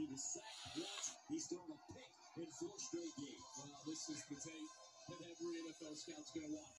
He was sacked once. He's thrown a pick in four straight games. Well, this is the tape that every NFL scout's going to watch.